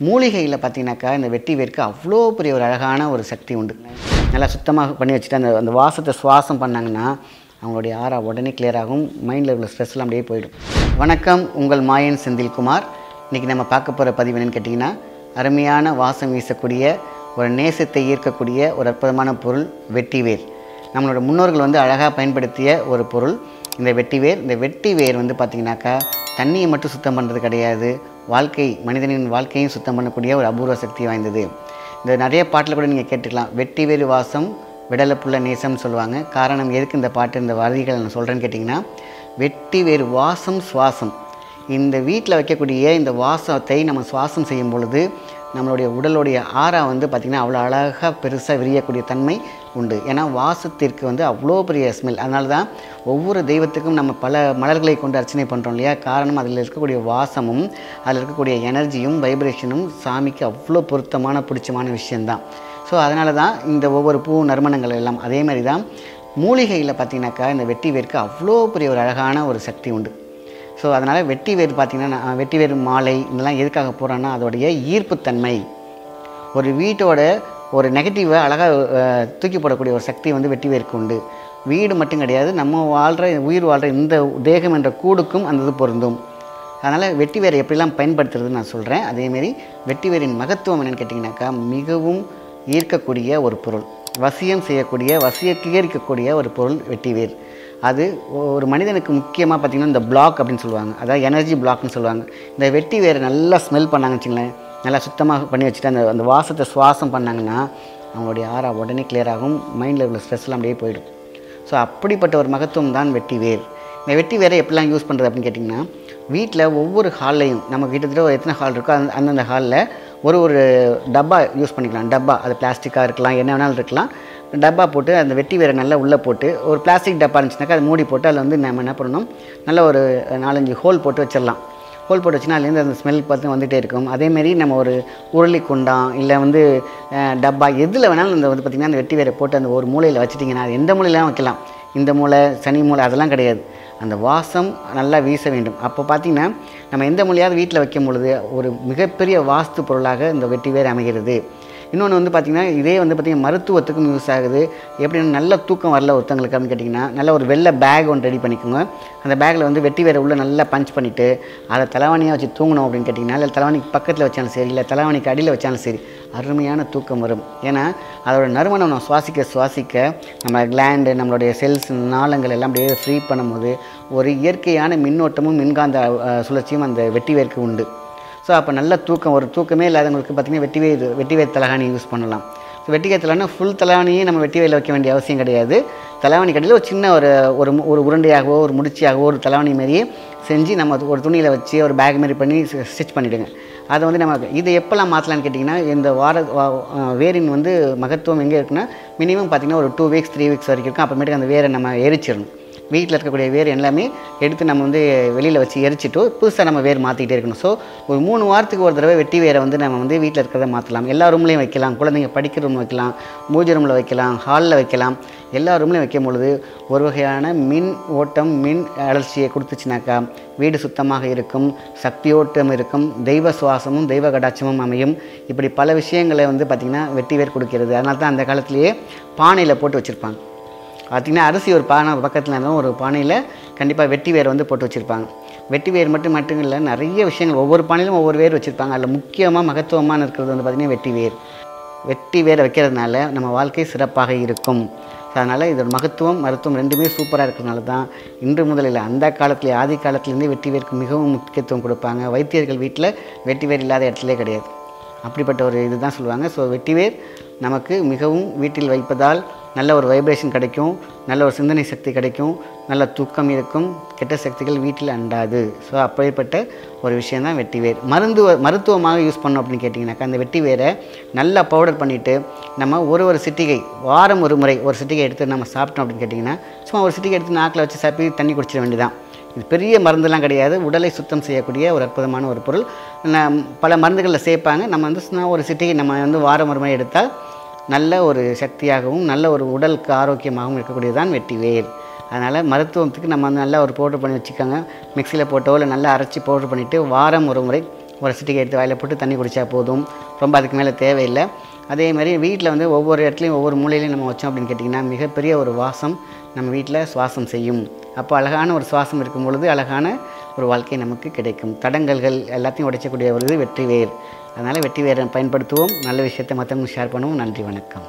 மூலிகையில் பார்த்தீங்கன்னாக்கா இந்த வெட்டி வேர்க்கு அவ்வளோ பெரிய ஒரு அழகான ஒரு சக்தி உண்டு. நல்லா சுத்தமாக பண்ணி வச்சுட்டு அந்த அந்த வாசத்தை சுவாசம் பண்ணாங்கன்னா அவங்களுடைய ஆறா உடனே கிளியர் ஆகும். மைண்டில் உள்ள ஸ்ட்ரெஸ்லாம் அப்படியே போயிடும். வணக்கம் உங்கள் மாயன் செந்தில்குமார். இன்றைக்கி நம்ம பார்க்க போகிற பதிவு என்னென்னு கேட்டிங்கன்னா அருமையான வாசம் வீசக்கூடிய ஒரு நேசத்தை ஈர்க்கக்கூடிய ஒரு அற்புதமான பொருள் வெட்டிவேர் நம்மளோட முன்னோர்கள் வந்து அழகாக பயன்படுத்திய ஒரு பொருள் இந்த வெட்டிவேர் இந்த வெட்டிவேர் வந்து பார்த்திங்கனாக்கா தண்ணியை மட்டும் சுத்தம் பண்ணுறது கிடையாது. வாழ்க்கை மனிதனின் வாழ்க்கையும் சுத்தம் பண்ணக்கூடிய ஒரு அபூர்வ சக்தி வாய்ந்தது. இந்த நிறைய பாட்டில் கூட நீங்கள் கேட்டுக்கலாம். வெட்டி வேறு வாசம் விடலப்புள்ள நேசம்னு சொல்லுவாங்க. காரணம் எதுக்கு இந்த பாட்டு இந்த வரிகளை நான் சொல்கிறேன்னு கேட்டிங்கன்னா வெட்டி வேறு வாசம் சுவாசம். இந்த வீட்டில் வைக்கக்கூடிய இந்த வாசத்தை நம்ம சுவாசம் செய்யும் பொழுது நம்மளுடைய உடலுடைய ஆறா வந்து பார்த்திங்கன்னா அவ்வளோ அழகாக பெருசாக விரியக்கூடிய தன்மை உண்டு. ஏன்னா வாசத்திற்கு வந்து அவ்வளோ பெரிய ஸ்மெல் அதனால தான் ஒவ்வொரு தெய்வத்துக்கும் நம்ம பல மலர்களை கொண்டு அர்ச்சனை பண்ணுறோம் இல்லையா? காரணம் அதில் இருக்கக்கூடிய வாசமும் அதில் இருக்கக்கூடிய எனர்ஜியும் வைப்ரேஷனும் சாமிக்கு அவ்வளோ பொருத்தமான பிடிச்சமான விஷயந்தான் ஸோ அதனால தான் இந்த ஒவ்வொரு பூ நறுமணங்கள் எல்லாம். அதே மாதிரி தான் மூலிகையில் பார்த்திங்கனாக்கா இந்த வெட்டி வேர்க்கு அவ்வளோ பெரிய ஒரு அழகான ஒரு சக்தி உண்டு. ஸோ அதனால் வெட்டி வேறு பார்த்திங்கன்னா நான் வெட்டி வேறு மாலை இதெல்லாம் எதுக்காக போகிறோன்னா அதோடைய ஈர்ப்புத்தன்மை. ஒரு வீட்டோட ஒரு நெகட்டிவை அழகாக தூக்கி போடக்கூடிய ஒரு சக்தி வந்து வெட்டி வேருக்கு உண்டு. வீடு மட்டும் கிடையாது நம்ம வாழ்கிற உயிர் வாழ்கிற இந்த தேகம் என்ற கூடுக்கும் அந்த இது பொருந்தும். அதனால் வெட்டி வேரை எப்படிலாம் பயன்படுத்துறதுன்னு நான் சொல்கிறேன் அதேமாரி வெட்டி வேரின் மகத்துவம் என்னென்னு கேட்டிங்கனாக்கா மிகவும் ஈர்க்கக்கூடிய ஒரு பொருள். வசியம் செய்யக்கூடிய வசியத்தீர்க்கக்கூடிய ஒரு பொருள் வெட்டிவேர் அது ஒரு மனிதனுக்கு முக்கியமாக பார்த்திங்கன்னா இந்த பிளாக் அப்படின்னு சொல்லுவாங்க. அதாவது எனர்ஜி பிளாக்னு சொல்லுவாங்க. இந்த வெட்டி வேரை நல்லா ஸ்மெல் பண்ணாங்கன்னு வச்சுங்களேன் நல்லா சுத்தமாக பண்ணி வச்சுட்டு அந்த அந்த வாசத்தை சுவாசம் பண்ணாங்கன்னா அவங்களுடைய ஆறா உடனே கிளியர் ஆகும். மைண்டில் உள்ள ஸ்ட்ரெஸ்லாம் அப்படியே போயிடும். ஸோ அப்படிப்பட்ட ஒரு மகத்துவம் தான் வெட்டி வேர். இந்த வெட்டி வேரை எப்படிலாம் யூஸ் பண்ணுறது அப்படின்னு கேட்டிங்கன்னா வீட்டில் ஒவ்வொரு ஹால்லையும் நம்ம கிட்டத்தட்ட ஒரு எத்தனை ஹால் இருக்கோ அந்த அந்தந்த ஹாலில் ஒரு ஒரு டப்பா யூஸ் பண்ணிக்கலாம். டப்பா. அது பிளாஸ்டிக்காக இருக்கலாம் என்ன வேணாலும் இருக்கலாம். டப்பா போட்டு அந்த வெட்டி வேரை நல்லா உள்ளே போட்டு ஒரு பிளாஸ்டிக் டப்பா இருந்துச்சுனாக்கா அது மூடி போட்டு அதில் வந்து நம்ம என்ன பண்ணணும்? நல்ல ஒரு நாலஞ்சு ஹோல் போட்டு வச்சிடலாம். ஹோல் போட்டு வச்சுன்னா அதுலேருந்து அந்த ஸ்மெல் பார்த்து வந்துகிட்டே இருக்கும். அதேமாரி நம்ம ஒரு உருளி குண்டான் இல்லை வந்து டப்பா எதில் வேணாலும் இந்த வந்து பார்த்திங்கன்னா அந்த வெட்டி வேரை போட்டு அந்த ஒரு மூலையில் வச்சுட்டிங்கன்னா அது எந்த மூலையிலாம் வைக்கலாம்? இந்த மூலை சனி மூலை அதெல்லாம் கிடையாது. அந்த வாசம் நல்லா வீச வேண்டும். அப்போ பார்த்திங்கன்னா நம்ம எந்த மொழியாவது வீட்டில் வைக்கும் பொழுது ஒரு மிகப்பெரிய வாஸ்து பொருளாக இந்த வெட்டி வேறு அமைகிறது. இன்னொன்று வந்து பார்த்திங்கன்னா இதே வந்து பார்த்திங்கன்னா மருத்துவத்துக்கும் யூஸ் ஆகுது. எப்படின்னா நல்ல தூக்கம் வரல ஒருத்தவங்களுக்கு அப்படின்னு கேட்டிங்கன்னா நல்ல ஒரு வெள்ளை பேக் ஒன்று ரெடி பண்ணிக்கோங்க. அந்த பேக்கில் வந்து வெட்டி வேறு உள்ளே நல்லா பஞ்ச் பண்ணிவிட்டு அதை தலைவாணியாக வச்சு தூங்கணும் அப்படின்னு கேட்டிங்கன்னா இல்லை தலைவாணிக்கு பக்கத்தில் வச்சாலும் சரி இல்லை தலைவாணிக்கு அடியில் வச்சாலும் சரி அருமையான தூக்கம் வரும். ஏன்னா அதோட நறுமணம் நம்ம சுவாசிக்க சுவாசிக்க நம்ம கிளாண்டு நம்மளுடைய செல்ஸ் நாளங்கள் எல்லாம் அப்படியே ஃப்ரீ பண்ணும்போது ஒரு இயற்கையான மின்னோட்டமும் மின்காந்த சுழற்சியும் அந்த வெட்டி வேருக்கு உண்டு. ஸோ அப்போ நல்ல தூக்கம் ஒரு தூக்கமே இல்லாதவங்களுக்கு பார்த்திங்கன்னா வெட்டி வேர் வெட்டி வேர் தலகாணி யூஸ் பண்ணலாம். ஸோ வெட்டி வேர் தலகாணி ஃபுல் தலகாணியே நம்ம வெட்டி வேரில் வைக்க வேண்டிய அவசியம் கிடையாது. தலவாணி கடையில் ஒரு சின்ன ஒரு ஒரு ஒரு உருண்டையாகவோ ஒரு முடிச்சியாகவோ ஒரு தலவாணி மாதிரியே செஞ்சு நம்ம ஒரு துணியில் வச்சு ஒரு பேக் மாரி பண்ணி ஸ்டிச் பண்ணிவிடுங்க அதை வந்து நம்ம இதை எப்போல்லாம் மாற்றலான்னு கேட்டிங்கன்னா இந்த வார வேரின் வந்து மகத்துவம் எங்கே இருக்குன்னா மினிமம் பார்த்திங்கன்னா ஒரு டூ வீக்ஸ் த்ரீ வீக்ஸ் வரைக்கும் இருக்கும். அப்புறமேட்டுக்கு அந்த வேரை நம்ம எரிச்சிடணும். வீட்டில் இருக்கக்கூடிய வேர் எல்லாமே எடுத்து நம்ம வந்து வெளியில் வச்சு எரிச்சிட்டு புதுசாக நம்ம வேர் மாற்றிக்கிட்டே இருக்கணும். ஸோ ஒரு மூணு வாரத்துக்கு ஒரு தடவை வெட்டி வேரை வந்து நம்ம வந்து வீட்டில் இருக்கிறத மாற்றலாம் எல்லா ரூம்லேயும் வைக்கலாம். குழந்தைங்க படிக்கிற ரூம் வைக்கலாம். பூஜை ரூமில் வைக்கலாம். ஹாலில் வைக்கலாம். எல்லா ரூம்லையும் வைக்கும் பொழுது ஒரு வகையான மின் ஓட்டம் மின் அழற்சியை கொடுத்துச்சுனாக்கா வீடு சுத்தமாக இருக்கும் சக்தியோட்டம் இருக்கும் தெய்வ சுவாசமும் தெய்வ கடாட்சமும் அமையும். இப்படி பல விஷயங்களை வந்து பார்த்திங்கன்னா வெட்டி வேர் கொடுக்கிறது. அதனால தான் அந்த காலத்திலேயே பானையில் போட்டு வச்சுருப்பாங்க. பார்த்திங்கன்னா அரிசி ஒரு பானை பக்கத்தில் இருந்தாலும் ஒரு பானையில் கண்டிப்பாக வெட்டி வேர் வந்து போட்டு வச்சுருப்பாங்க. வெட்டி வேர் மட்டும் மட்டும் இல்லை நிறைய விஷயங்கள் ஒவ்வொரு பானையிலும் ஒவ்வொரு வேர் வச்சுருப்பாங்க. அதில் முக்கியமாக மகத்துவமான இருக்கிறது வந்து பார்த்திங்கன்னா வெட்டி வேர். வெட்டி வேரை வைக்கிறதுனால நம்ம வாழ்க்கை சிறப்பாக இருக்கும். அதனால் இதோட மகத்துவம் மருத்துவம் ரெண்டுமே சூப்பராக இருக்கிறதுனால தான் இன்று முதலில் அந்த காலத்தில் ஆதி காலத்துலேருந்தே வெட்டி வேருக்கு மிகவும் முக்கியத்துவம் கொடுப்பாங்க. வைத்தியர்கள் வீட்டில் வெட்டி வேர் இல்லாத இடத்துலே கிடையாது. அப்படிப்பட்ட ஒரு இதுதான் சொல்லுவாங்க. ஸோ வெட்டிவேர் நமக்கு மிகவும் வீட்டில் வைப்பதால் நல்ல ஒரு வைப்ரேஷன் கிடைக்கும். நல்ல ஒரு சிந்தனை சக்தி கிடைக்கும். நல்ல தூக்கம் இருக்கும். கெட்ட சக்திகள் வீட்டில் அண்டாது. ஸோ அப்படிப்பட்ட ஒரு விஷயம் தான் வெட்டிவேர். மருந்துவ மருத்துவமாக யூஸ் பண்ணோம் அப்படின்னு கேட்டிங்கனாக்கா அந்த வெட்டிவேரை நல்லா பவுடர் பண்ணிவிட்டு நம்ம ஒரு ஒரு சிட்டிகை வாரம் ஒரு முறை ஒரு சிட்டிகை எடுத்து நம்ம சாப்பிட்டோம் அப்படின்னு கேட்டிங்கன்னா சும்மா ஒரு சிட்டிகை எடுத்து நாக்கில் வச்சு சாப்பி தண்ணி குடிச்சிட வேண்டியதான் இது பெரிய மருந்துலாம் கிடையாது. உடலை சுத்தம் செய்யக்கூடிய ஒரு அற்புதமான ஒரு பொருள். நம் பல மருந்துகளில் சேர்ப்பாங்க. நம்ம வந்து ஒரு சிட்டிகை நம்ம வந்து வாரம் ஒரு முறை எடுத்தால் நல்ல ஒரு சக்தியாகவும் நல்ல ஒரு உடலுக்கு ஆரோக்கியமாகவும் இருக்கக்கூடியதுதான் வெட்டி வேர். அதனால் மருத்துவத்துக்கு நம்ம வந்து நல்லா ஒரு பவுடர் பண்ணி வச்சுக்கோங்க. மிக்சியில் போட்டோ இல்லை நல்லா அரைச்சி பவுடர் பண்ணிவிட்டு வாரம் ஒரு முறை ஒரு சிட்டிகை எடுத்து வாயில் போட்டு தண்ணி குடித்தா போதும். ரொம்ப அதுக்கு மேலே தேவையில்லை. அதே மாதிரி வீட்டில் வந்து ஒவ்வொரு இடத்துலையும் ஒவ்வொரு மூலையிலையும் நம்ம வச்சோம் அப்படின்னு கேட்டிங்கன்னா மிகப்பெரிய ஒரு வாசம் நம்ம வீட்டில் சுவாசம் செய்யும். அப்போ அழகான ஒரு சுவாசம் இருக்கும் பொழுது அழகான ஒரு வாழ்க்கை நமக்கு கிடைக்கும். தடங்கல்கள் எல்லாத்தையும் உடைச்சக்கூடிய ஒரு இது வெற்றி வேர் அதனால் வெற்றி வேரை பயன்படுத்துவோம். நல்ல விஷயத்தை மற்றவங்களுக்கு ஷேர் பண்ணுவோம். நன்றி வணக்கம்.